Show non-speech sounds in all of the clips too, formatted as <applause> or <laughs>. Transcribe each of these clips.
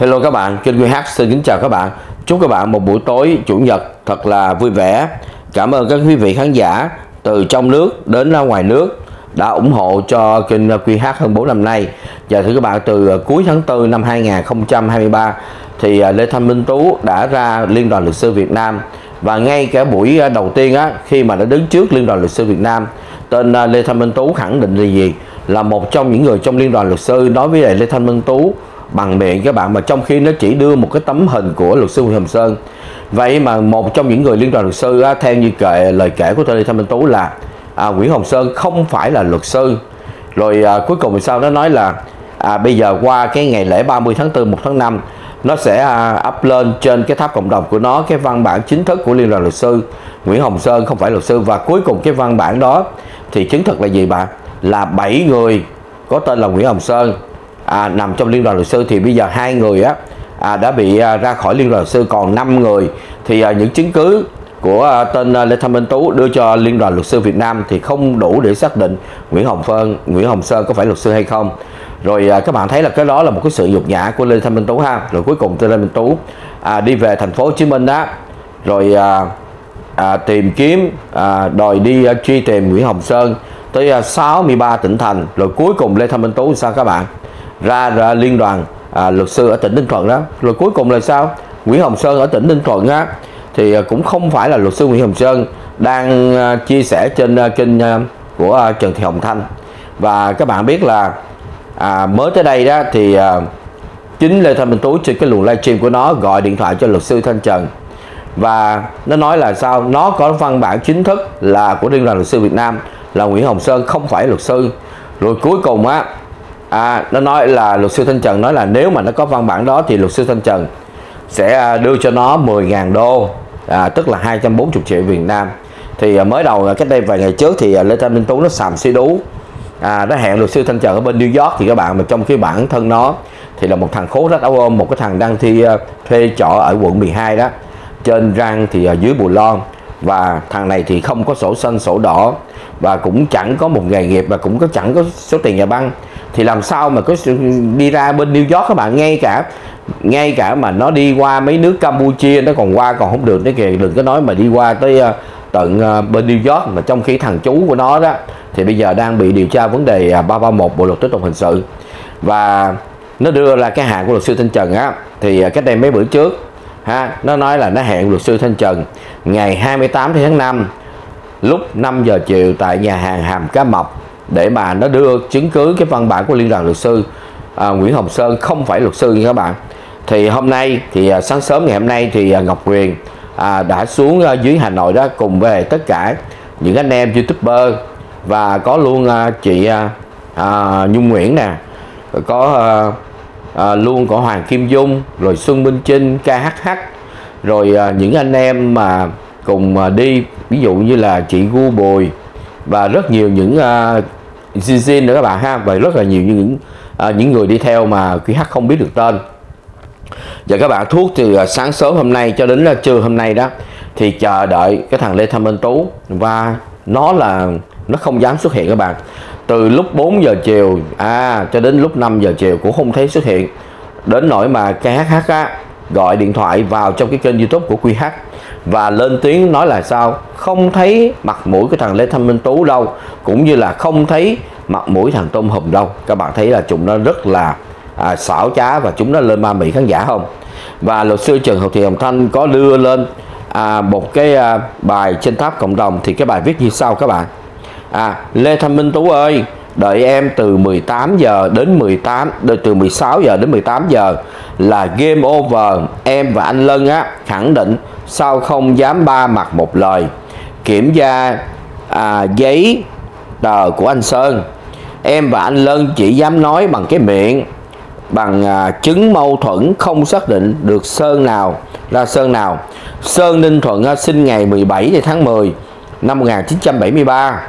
Hello các bạn, kênh QH xin kính chào các bạn. Chúc các bạn một buổi tối chủ nhật thật là vui vẻ. Cảm ơn các quý vị khán giả từ trong nước đến ngoài nước đã ủng hộ cho kênh QH hơn 4 năm nay. Và thưa các bạn từ à, cuối tháng 4 năm 2023 thì à, Lê Thanh Minh Tú đã ra Liên đoàn Luật sư Việt Nam và ngay cả buổi à, đầu tiên á khi mà đã đứng trước Liên đoàn Luật sư Việt Nam tên Lê Thanh Minh Tú khẳng định là gì là một trong những người trong Liên đoàn Luật sư nói với Lê Thanh Minh Tú bằng miệng các bạn mà trong khi nó chỉ đưa một cái tấm hình của luật sư Nguyễn Hồng Sơn. Vậy mà một trong những người liên đoàn luật sư á, theo như kể lời kể của Tony Thanh Minh Tú là à, Nguyễn Hồng Sơn không phải là luật sư. Rồi à, cuối cùng thì sao? Nó nói là à, bây giờ qua cái ngày lễ 30 tháng 4 1 tháng 5 nó sẽ à, up lên trên cái tháp cộng đồng của nó cái văn bản chính thức của liên đoàn luật sư. Nguyễn Hồng Sơn không phải luật sư. Và cuối cùng cái văn bản đó thì chứng thực là gì bạn? Là 7 người có tên là Nguyễn Hồng Sơn à, nằm trong liên đoàn luật sư thì bây giờ hai người á à, đã bị à, ra khỏi liên đoàn luật sư còn 5 người thì à, những chứng cứ của à, tên à, Lê Thanh Minh Tú đưa cho Liên đoàn Luật sư Việt Nam thì không đủ để xác định Nguyễn Hồng Sơn Nguyễn Hồng Sơn có phải luật sư hay không. Rồi à, các bạn thấy là cái đó là một cái sự nhục nhã của Lê Thanh Minh Tú ha. Rồi cuối cùng tên Lê Minh Tú à, đi về thành phố Hồ Chí Minh đó rồi à, à, tìm kiếm à, đòi đi à, truy tìm Nguyễn Hồng Sơn tới à, 63 tỉnh thành. Rồi cuối cùng Lê Thanh Minh Tú sao các bạn? Ra, ra liên đoàn à, luật sư ở tỉnh Ninh Thuận đó. Rồi cuối cùng là sao? Nguyễn Hồng Sơn ở tỉnh Ninh Thuận á. Thì à, cũng không phải là luật sư Nguyễn Hồng Sơn đang à, chia sẻ trên à, kênh của Trần Thị Hồng Thanh. Và các bạn biết là à, mới tới đây đó thì à, chính Lê Thanh Minh Tú trên cái luồng livestream của nó gọi điện thoại cho luật sư Thanh Trần. Và nó nói là sao? Nó có văn bản chính thức là của liên đoàn luật sư Việt Nam là Nguyễn Hồng Sơn không phải luật sư. Rồi cuối cùng á à, nó nói là luật sư Thanh Trần nói là nếu mà nó có văn bản đó thì luật sư Thanh Trần sẽ à, đưa cho nó 10.000 đô à, tức là 240 triệu Việt Nam. Thì à, mới đầu cách đây vài ngày trước thì à, Lê Thanh Minh Tú nó xàm xí đú. À, nó hẹn luật sư Thanh Trần ở bên New York thì các bạn mà trong khi bản thân nó thì là một thằng khố rất áo ôm một cái thằng đang thi uh, thuê trọ ở quận 12 đó. Trên răng thì ở dưới bù lon. Và thằng này thì không có sổ xanh sổ đỏ. Và cũng chẳng có một nghề nghiệp và cũng có chẳng có số tiền nhà băng thì làm sao mà có đi ra bên New York các bạn? Ngay cả ngay cả mà nó đi qua mấy nước Campuchia nó còn qua còn không được. Đấy kìa đừng có nói mà đi qua tới uh, tận uh, bên New York mà trong khi thằng chú của nó đó thì bây giờ đang bị điều tra vấn đề à, uh, 331 bộ luật tố tụng hình sự. Và nó đưa ra cái hạn của luật sư Thanh Trần á thì uh, cách đây mấy bữa trước ha nó nói là nó hẹn luật sư Thanh Trần ngày 28 tháng 5 lúc 5 giờ chiều tại nhà hàng Hàm Cá Mập để mà nó đưa chứng cứ cái văn bản của liên đoàn luật sư à, Nguyễn Hồng Sơn không phải luật sư nha các bạn. Thì hôm nay thì à, sáng sớm ngày hôm nay thì à, Ngọc Quyền à, đã xuống à, dưới Hà Nội đó cùng với tất cả những anh em youtuber và có luôn à, chị à, à, Nhung Nguyễn nè có à, à, luôn có Hoàng Kim Dung rồi Xuân Minh Trinh KHH rồi à, những anh em mà cùng à, đi. Ví dụ như là chị Gu Bùi và rất nhiều những à, Zin nữa các bạn ha. Và rất là nhiều những à, những người đi theo mà QH không biết được tên. Và các bạn thuốc từ à, sáng sớm hôm nay cho đến à, trưa hôm nay đó thì chờ đợi cái thằng Lê Thanh Minh Tú. Và nó là nó không dám xuất hiện các bạn. Từ lúc 4 giờ chiều à cho đến lúc 5 giờ chiều cũng không thấy xuất hiện. Đến nỗi mà KHH á, gọi điện thoại vào trong cái kênh YouTube của QH và lên tiếng nói là sao? Không thấy mặt mũi của thằng Lê Thanh Minh Tú đâu cũng như là không thấy mặt mũi thằng Tôm Hùm đâu. Các bạn thấy là chúng nó rất là à, xảo trá và chúng nó lên ma mị khán giả không? Và luật sư Trần Hậu Thị Hồng Thanh có đưa lên à, một cái à, bài trên tháp cộng đồng. Thì cái bài viết như sau các bạn. À Lê Thanh Minh Tú ơi đợi em từ 18 giờ đến 18 từ 16 giờ đến 18 giờ là game over. Em và anh Lân á khẳng định sao không dám ba mặt một lời. Kiểm tra à, giấy tờ của anh Sơn. Em và anh Lân chỉ dám nói bằng cái miệng bằng à, chứng mâu thuẫn không xác định được Sơn nào là Sơn nào. Sơn Ninh Thuận à, sinh ngày 17 tháng 10 năm 1973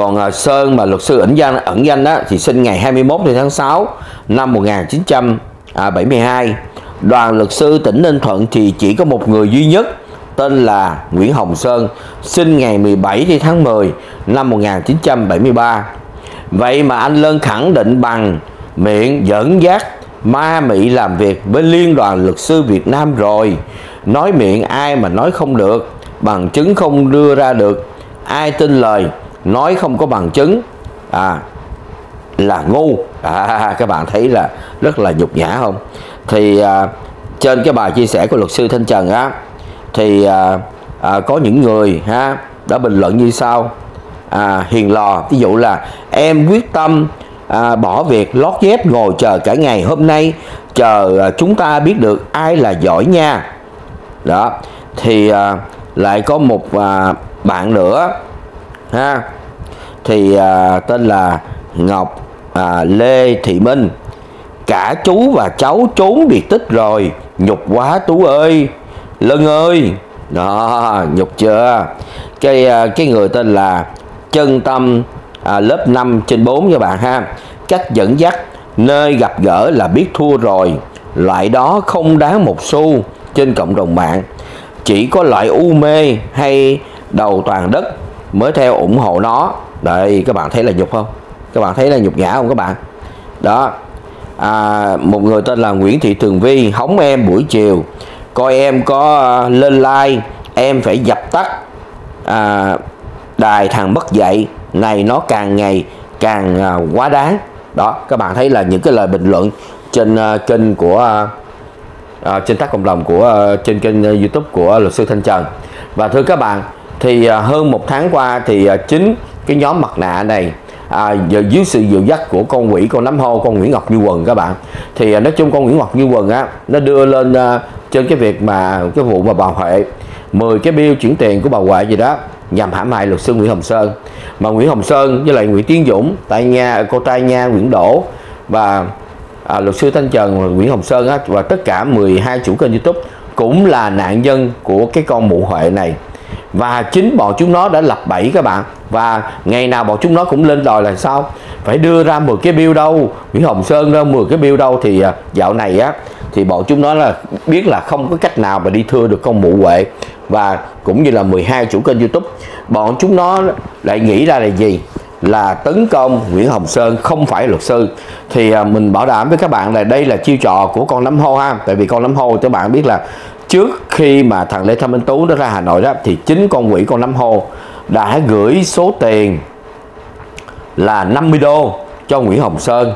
còn à, Sơn mà luật sư ẩn danh ẩn danh đó thì sinh ngày 21 tháng 6 năm 1972 đoàn luật sư tỉnh Ninh Thuận thì chỉ có một người duy nhất tên là Nguyễn Hồng Sơn sinh ngày 17 tháng 10 năm 1973 vậy mà anh Lân khẳng định bằng miệng dẫn dắt ma mị làm việc với liên đoàn luật sư Việt Nam rồi. Nói miệng ai mà nói không được bằng chứng không đưa ra được ai tin lời nói không có bằng chứng. À là ngu. À, <laughs> các bạn thấy là rất là nhục nhã không? Thì à, trên cái bài chia sẻ của luật sư Thanh Trần á thì à, à, có những người ha đã bình luận như sau. À, hiền lò ví dụ là em quyết tâm à, bỏ việc lót dép ngồi chờ cả ngày hôm nay chờ à, chúng ta biết được ai là giỏi nha. Đó thì à, lại có một à, bạn nữa ha. Thì à, tên là Ngọc à, Lê Thị Minh. Cả chú và cháu trốn biệt tích rồi. Nhục quá tú ơi. Lân ơi. Đó nhục chưa? Cái à, cái người tên là chân tâm à, lớp 5 trên 4 các bạn ha. Cách dẫn dắt nơi gặp gỡ là biết thua rồi. Loại đó không đáng một xu trên cộng đồng mạng. Chỉ có loại u mê hay đầu toàn đất mới theo ủng hộ nó. Đây các bạn thấy là nhục không? Các bạn thấy là nhục nhã không các bạn? Đó. À, một người tên là Nguyễn Thị Tường Vi hóng em buổi chiều. Coi em có à, lên like em phải dập tắt à, đài thằng mất dạy này nó càng ngày càng à, quá đáng. Đó các bạn thấy là những cái lời bình luận trên à, kênh của à, à, trên tác cộng đồng của à, trên kênh à, YouTube của luật sư Thanh Trần. Và thưa các bạn thì à, hơn một tháng qua thì à, chính cái nhóm mặt nạ này à, giờ dưới sự dìu dắt của con quỷ con nắm hô con Nguyễn Ngọc Như Quần các bạn. Thì à, nói chung con Nguyễn Ngọc Như Quần á nó đưa lên à, trên cái việc mà cái vụ mà bà Huệ 10 cái bill chuyển tiền của bà Huệ gì đó nhằm hãm hại luật sư Nguyễn Hồng Sơn. Mà Nguyễn Hồng Sơn với lại Nguyễn Tiến Dũng tại nhà cô Trai Nha Nguyễn Đỗ và à, luật sư Thanh Trần và Nguyễn Hồng Sơn á, và tất cả 12 chủ kênh YouTube cũng là nạn nhân của cái con mụ Huệ này và chính bọn chúng nó đã lập bẫy các bạn. Và ngày nào bọn chúng nó cũng lên đòi là sao? Phải đưa ra 10 cái bill đâu? Nguyễn Hồng Sơn ra 10 cái bill đâu? Thì à, dạo này á, thì bọn chúng nó là biết là không có cách nào mà đi thưa được con mụ Huệ. Và cũng như là 12 chủ kênh YouTube, bọn chúng nó lại nghĩ ra là gì? Là tấn công Nguyễn Hồng Sơn không phải luật sư. Thì à, mình bảo đảm với các bạn là đây là chiêu trò của con nấm hô ha. Tại vì con nấm hô, các bạn biết là trước khi mà thằng Lê Thanh Minh Tú nó ra Hà Nội đó thì chính con quỷ con nắm hô đã gửi số tiền là 50 đô cho Nguyễn Hồng Sơn.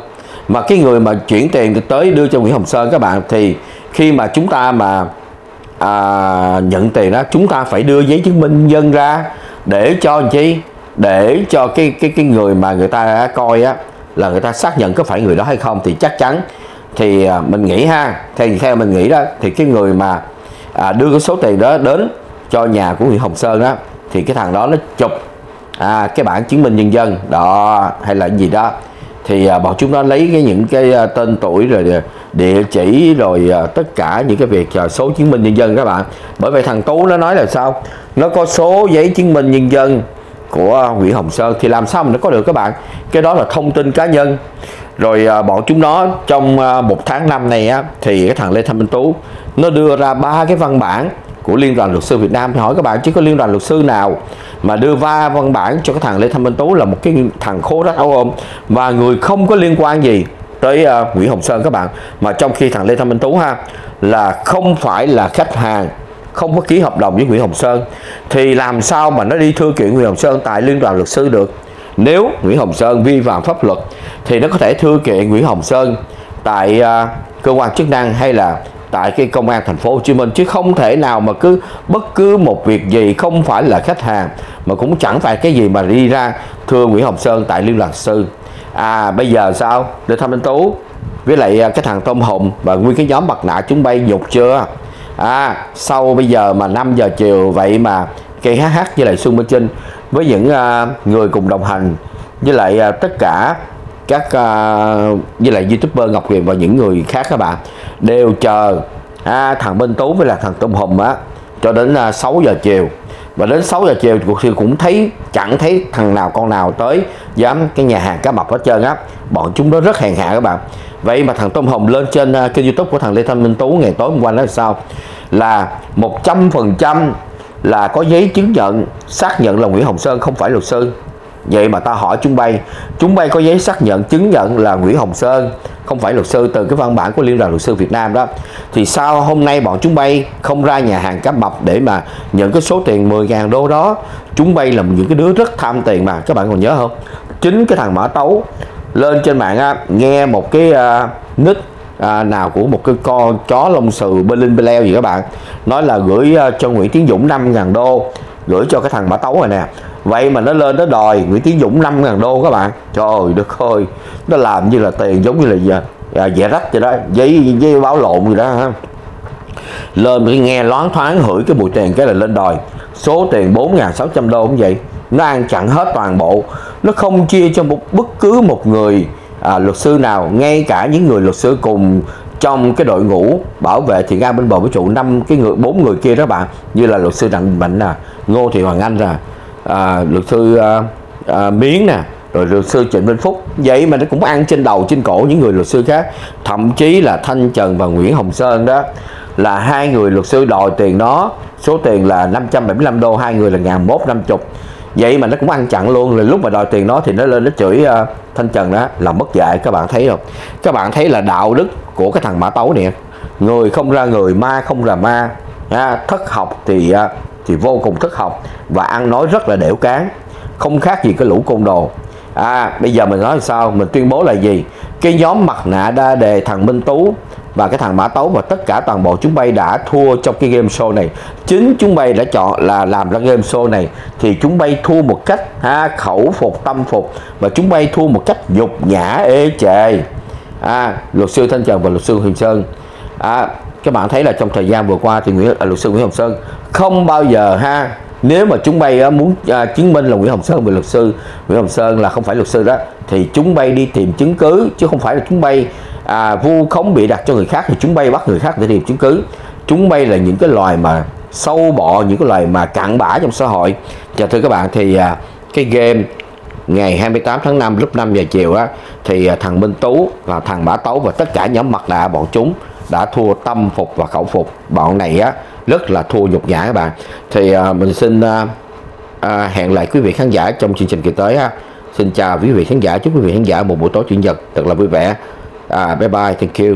Mà cái người mà chuyển tiền tới đưa cho Nguyễn Hồng Sơn các bạn thì khi mà chúng ta mà à, nhận tiền đó chúng ta phải đưa giấy chứng minh nhân dân ra để cho làm chi? Để cho cái cái cái người mà người ta đã coi á là người ta xác nhận có phải người đó hay không thì chắc chắn thì à, mình nghĩ ha. Theo theo mình nghĩ đó thì cái người mà à, đưa cái số tiền đó đến cho nhà của Nguyễn Hồng Sơn đó, thì cái thằng đó nó chụp à, cái bản chứng minh nhân dân đó hay là gì đó. Thì à, bọn chúng nó lấy cái những cái à, tên tuổi rồi à, địa chỉ rồi à, tất cả những cái việc à, số chứng minh nhân dân các bạn. Bởi vậy thằng Tú nó nói là sao? Nó có số giấy chứng minh nhân dân của Nguyễn Hồng Sơn thì làm sao mình nó có được các bạn? Cái đó là thông tin cá nhân. Rồi à, bọn chúng nó trong à, một tháng năm này á thì cái thằng Lê Thanh Minh Tú nó đưa ra ba cái văn bản của Liên đoàn luật sư Việt Nam. Thì hỏi các bạn chứ có liên đoàn luật sư nào mà đưa va văn bản cho cái thằng Lê Thanh Minh Tú là một cái thằng khố rách áo ôm và người không có liên quan gì tới uh, Nguyễn Hồng Sơn các bạn? Mà trong khi thằng Lê Thanh Minh Tú ha là không phải là khách hàng không có ký hợp đồng với Nguyễn Hồng Sơn thì làm sao mà nó đi thư kiện Nguyễn Hồng Sơn tại liên đoàn luật sư được? Nếu Nguyễn Hồng Sơn vi phạm pháp luật thì nó có thể thư kiện Nguyễn Hồng Sơn tại uh, cơ quan chức năng hay là tại cái công an thành phố Hồ Chí Minh chứ không thể nào mà cứ bất cứ một việc gì không phải là khách hàng mà cũng chẳng phải cái gì mà đi ra thưa Nguyễn Hồng Sơn tại liên đoàn sư. À bây giờ sao? Để thăm anh Tú với lại à, cái thằng Tôm Hùng và nguyên cái nhóm mặt nạ chúng bay nhục chưa? À sau bây giờ mà 5 giờ chiều vậy mà cây HH với lại Xuân Minh Trinh với những uh, người cùng đồng hành với lại uh, tất cả các uh, với lại youtuber Ngọc Huyền và những người khác các bạn đều chờ à, thằng Minh Tú với là thằng Tôm Hùng á cho đến uh, 6 giờ chiều. Và đến 6 giờ chiều cuộc thi cũng thấy chẳng thấy thằng nào con nào tới dám cái nhà hàng cá mập hết trơn á. Bọn chúng nó rất hèn hạ các bạn vậy mà thằng Tôm Hồng lên trên à, kênh youtube của thằng Lê Thanh Minh Tú ngày tối hôm qua nói là sao? Là 100% là có giấy chứng nhận, xác nhận là Nguyễn Hồng Sơn, không phải luật sư. Vậy mà ta hỏi chúng bay chúng bay có giấy xác nhận chứng nhận là Nguyễn Hồng Sơn, không phải luật sư từ cái văn bản của Liên đoàn luật sư Việt Nam đó. Thì sao hôm nay bọn chúng bay không ra nhà hàng cá mập để mà nhận cái số tiền 10.000 đô đó? Chúng bay là những cái đứa rất tham tiền mà, các bạn còn nhớ không? Chính cái thằng Mã Tấu lên trên mạng á, nghe một cái uh, nick à, nào của một cái con chó lông sừ bê linh bê leo gì các bạn. Nói là gửi uh, cho Nguyễn Tiến Dũng 5.000 đô gửi cho cái thằng Mã Tấu rồi nè. Vậy mà nó lên nó đòi Nguyễn Tiến Dũng 5.000 đô các bạn. Trời đất ơi nó làm như là tiền giống như là giờ à, à vẽ rách vậy đó. Giấy giấy báo lộn gì đó ha. Lên mới nghe loáng thoáng hửi cái mùi tiền cái là lên đòi. Số tiền 4.600 đô cũng vậy nó ăn chặn hết toàn bộ. Nó không chia cho một bất cứ một người à, luật sư nào ngay cả những người luật sư cùng trong cái đội ngũ bảo vệ thiện an bên bờ vũ trụ năm cái người bốn người kia đó bạn như là luật sư đặng mạnh nè ngô thị hoàng anh nè à, luật sư à, à, miến nè rồi luật sư trịnh minh phúc. Vậy mà nó cũng ăn trên đầu trên cổ những người luật sư khác. Thậm chí là thanh trần và nguyễn hồng sơn đó là hai người luật sư đòi tiền đó. Số tiền là 575 đô hai người là ngàn mốt năm chục vậy mà nó cũng ăn chặn luôn rồi lúc mà đòi tiền nó thì nó lên nó chửi uh, thanh trần đó là mất dạy các bạn thấy không? Các bạn thấy là đạo đức của cái thằng mã tấu nè người không ra người ma không là ma ha, thất học thì uh, thì vô cùng thất học và ăn nói rất là đẻo cán không khác gì cái lũ côn đồ. À bây giờ mình nói sao? Mình tuyên bố là gì? Cái nhóm mặt nạ đa đề thằng minh tú và cái thằng mã tấu và tất cả toàn bộ chúng bay đã thua trong cái game show này. Chính chúng bay đã chọn là làm ra game show này. Thì chúng bay thua một cách ha khẩu phục tâm phục. Và chúng bay thua một cách nhục nhã ê chề. À, luật sư thanh trần và luật sư huyền sơn. À, các bạn thấy là trong thời gian vừa qua thì nguyễn à, luật sư nguyễn hồng sơn không bao giờ ha nếu mà chúng bay muốn à, chứng minh là Nguyễn Hồng Sơn về luật sư Nguyễn Hồng Sơn là không phải luật sư đó thì chúng bay đi tìm chứng cứ chứ không phải là chúng bay à, vu khống bị đặt cho người khác thì chúng bay bắt người khác để tìm chứng cứ. Chúng bay là những cái loài mà sâu bọ những cái loài mà cặn bã trong xã hội. Chào thưa các bạn thì à, cái game ngày 28 tháng 5 lúc 5 giờ chiều á thì à, thằng Minh Tú và thằng Mã Tấu và tất cả nhóm mặt nạ bọn chúng đã thua tâm phục và khẩu phục. Bọn này á rất là thua nhục nhã các bạn. Thì à, mình xin à, à, hẹn lại quý vị khán giả trong chương trình kỳ tới ha. Xin chào quý vị khán giả chúc quý vị khán giả một buổi tối chủ nhật thật là vui vẻ. Ah, à, bye bye thank you